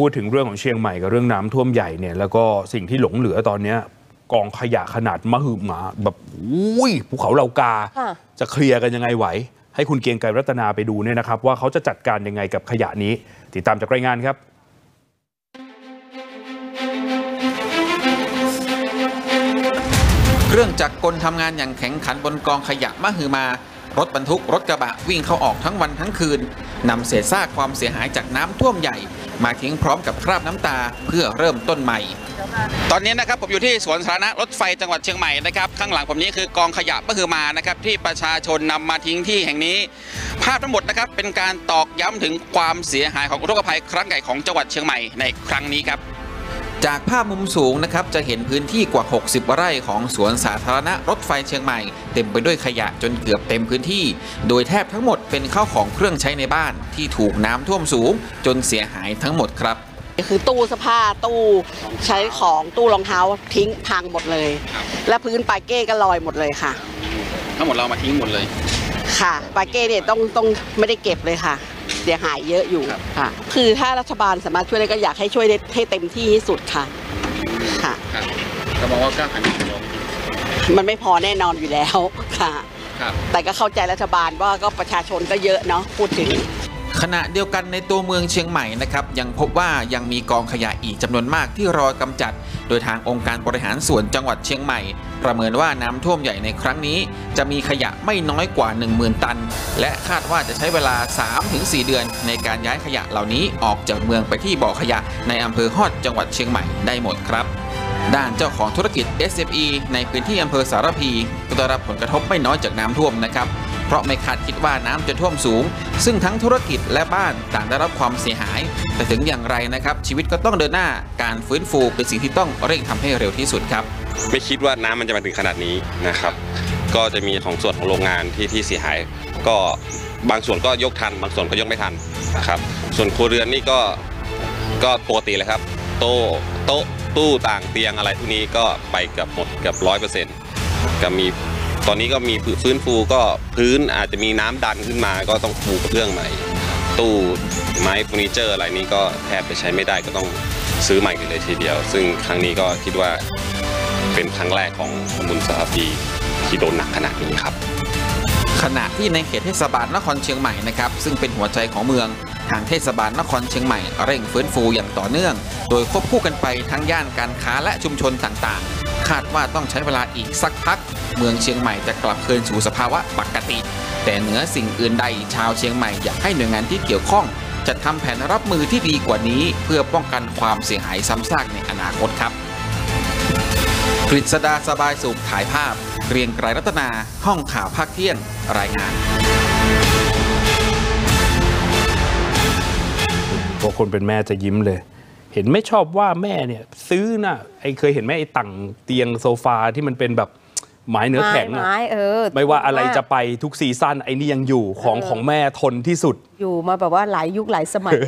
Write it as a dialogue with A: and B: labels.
A: พูดถึงเรื่องของเชียงใหม่กับเรื่องน้ำท่วมใหญ่เนี่ยแล้วก็สิ่งที่หลงเหลือตอนเนี้ยกองขยะขนาดมหึมาแบบอุ้ยภูเขาเหล่ากา
B: ค่ะ
A: จะเคลียร์กันยังไงไหว ให้คุณเกรียงไกรรัตนาไปดูเนี่ยนะครับ ว่าเขาจะจัดการยังไงกับขยะนี้ ติดตามจากรายงานครับ
C: เครื่องจักรกลทำงานอย่างแข็งขันบนกองขยะมหึมา รถบรรทุกรถกระบะวิ่งเข้าออกทั้งวันทั้งคืนนำเศษซากความเสียหายจากน้ำท่วมใหญ่ มาทิ้งพร้อมกับคราบน้ำตาเพื่อเริ่มต้นใหม่
D: ตอนนี้นะครับผมอยู่ที่สวนสาธารณะรถไฟจังหวัดเชียงใหม่นะครับข้างหลังผมนี้คือกองขยะก็คือมานะครับที่ประชาชนนำมาทิ้งที่แห่งนี้ ภาพทั้งหมดนะครับเป็นการตอกย้ำถึงความเสียหายของอุทกภัยครั้งใหญ่ของจังหวัดเชียงใหม่ในครั้งนี้ครับ
C: จากภาพมุมสูงนะครับจะเห็นพื้นที่กว่า 60 ไร่ของสวนสาธารณะรถไฟเชียงใหม่ เต็มไปด้วยขยะจนเกือบเต็มพื้นที่ โดยแทบทั้งหมดเป็นข้าวของเครื่องใช้ในบ้านที่ถูกน้ำท่วมสูง จนเสียหายทั้งหมดครับ
E: คือตู้เสื้อผ้าตู้ใช้ของตู้รองเท้าทิ้งพังหมดเลย
D: ครับ
E: และพื้นปาเก้ก็ลอยหมดเลยค่ะ
D: ทั้งหมดเรามาทิ้งหมดเลย
E: ค่ะปาเก้เนี่ยต้องต้องไม่ได้เก็บเลยค่ะ เสียหายเยอะอยู่
D: ครับ
E: ค่ะ คือถ้ารัฐบาลสามารถช่วยได้ก็อยากให้ช่วยได้ให้เต็มที่ที่สุดค่ะค่ะ
D: ครับก็มองว่า9,000กิโล
E: มันไม่พอแน่นอนอยู่แล้วค่ะ
D: ครับ
E: แต่ก็เข้าใจรัฐบาลว่าก็ประชาชนก็เยอะเนาะพูดถึง
C: ขณะเดียวกันในตัวเมืองเชียงใหม่นะครับยังพบว่ายังมีกองขยะอีกจำนวนมากที่รอกำจัด โดยทางองค์การบริหารส่วนจังหวัดเชียงใหม่ ประเมินว่าน้ำท่วมใหญ่ในครั้งนี้ จะมีขยะไม่น้อยกว่า 10,000 ตัน และคาดว่าจะใช้เวลา 3-4 เดือน ในการย้ายขยะเหล่านี้ออกจากเมืองไปที่บ่อขยะในอำเภอฮอดจังหวัดเชียงใหม่ได้หมดครับด้านเจ้าของธุรกิจ SME ในพื้นที่อำเภอสารพีก็ได้รับผลกระทบไม่น้อยจากน้ำท่วมนะครับ เพราะไม่คาดคิดว่าน้ำจะท่วมสูง ซึ่งทั้งธุรกิจและบ้านต่างได้รับความเสียหาย แต่ถึงอย่างไรนะครับ ชีวิตก็ต้องเดินหน้าการฟื้นฟูเป็นสิ่งที่ต้องเร่งทำให้เร็วที่สุดครับ
F: ไม่คิดว่าน้ำมันจะมาถึงขนาดนี้นะครับ ก็จะมีของส่วนของโรงงานที่ที่เสียหาย ก็บางส่วนก็ยกทัน บางส่วนก็ยกไม่ทันนะครับ ส่วนครัวเรือนนี่ก็ก็ปกติเลยครับโต๊ะโต๊ะตู้ต่างเตียงอะไรพวกนี้ก็ไปเกือบหมดเกือบร้อยเปอร์เซ็นต์ก็มี อนนี้ก็มีฟื้นฟูก็พื้นอาจจะมีน้ำดันขึ้นมา ก็ต้องปูกระเบื้องใหม่ ตู้ไม้เฟอร์นิเจอร์อะไรนี้ก็แทบจะใช้ไม่ได้ก็ต้องซื้อใหม่กันเลยทีเดียว ซึ่งครั้งนี้ก็คิดว่าเป็นครั้งแรกของตำบลสารพีที่โดนหนักขนาดนี้ครับ
C: ขณะที่ในเขตเทศบาลนครเชียงใหม่นะครับซึ่งเป็นหัวใจของเมืองทางเทศบาลนครเชียงใหม่เร่งฟื้นฟูอย่างต่อเนื่อง โดยควบคู่กันไปทั้งย่านการค้าและชุมชนต่างๆ คาดว่าต้องใช้เวลาอีกสักพัก เมืองเชียงใหม่จะกลับคืนสู่สภาวะปกติ แต่เหนือสิ่งอื่นใดชาวเชียงใหม่อยากให้หน่วยงานที่เกี่ยวข้องจัดทำแผนรับมือที่ดีกว่านี้ เพื่อป้องกันความเสียหายซ้ำซากในอนาคตครับกฤษดาสบายสุขถ่ายภาพ เรียงไกรรัตนา ห้องข่าวภาคเที่ยงรายงาน
A: พวกคนเป็นแม่จะยิ้มเลย เห็นไม่ชอบว่าแม่เนี่ยซื้อนะไอเคยเห็นไหมไอตั่งเตียงโซฟาที่มันเป็นแบบไม้เนื้อแข็งอะ
B: ไม้เออ
A: ไม่ว่าอะไรจะไปทุกซีซั่นไอ้นี่ยังอยู่ของของแม่ทนที่สุด
B: อยู่มาแบบว่าหลายยุคหลายสมัย